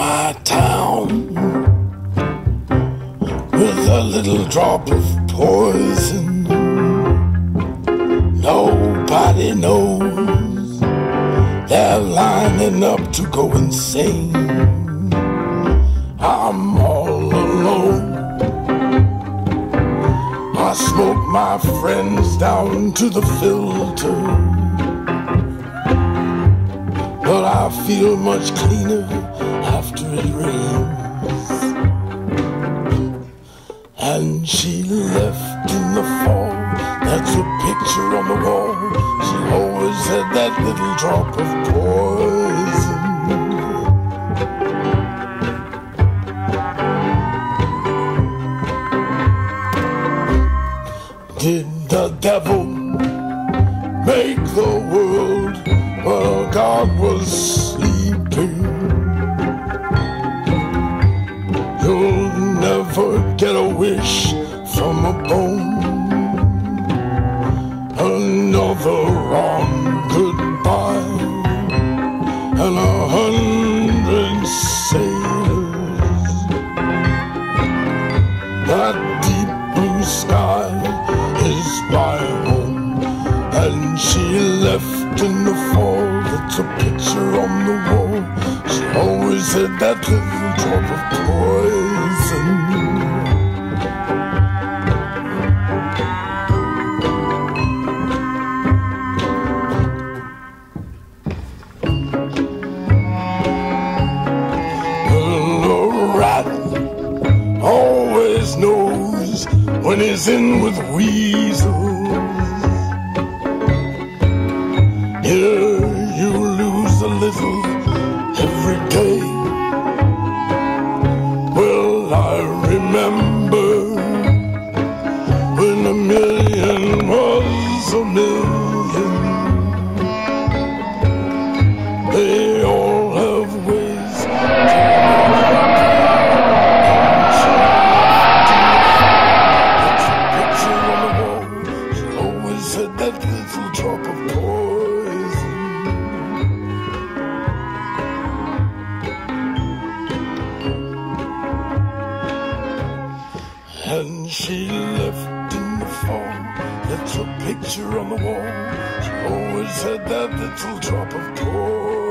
my town with a little drop of poison. Nobody knows they're lining up to go insane. I'm all alone. I smoke my friends down to the filter. But I feel much cleaner after it. And she left in the fall. That's a picture on the wall. She always had that little drop of poison. Did the devil make the world while God was get a wish from a bone. Another wrong goodbye and a hundred sailors. That deep blue sky is my home, and she left in the fall. It's a picture on the wall. She always had that little drop of poison. Knows when he's in with weasels. Here And she left in the fall. A picture on the wall. She always had that little drop of poison.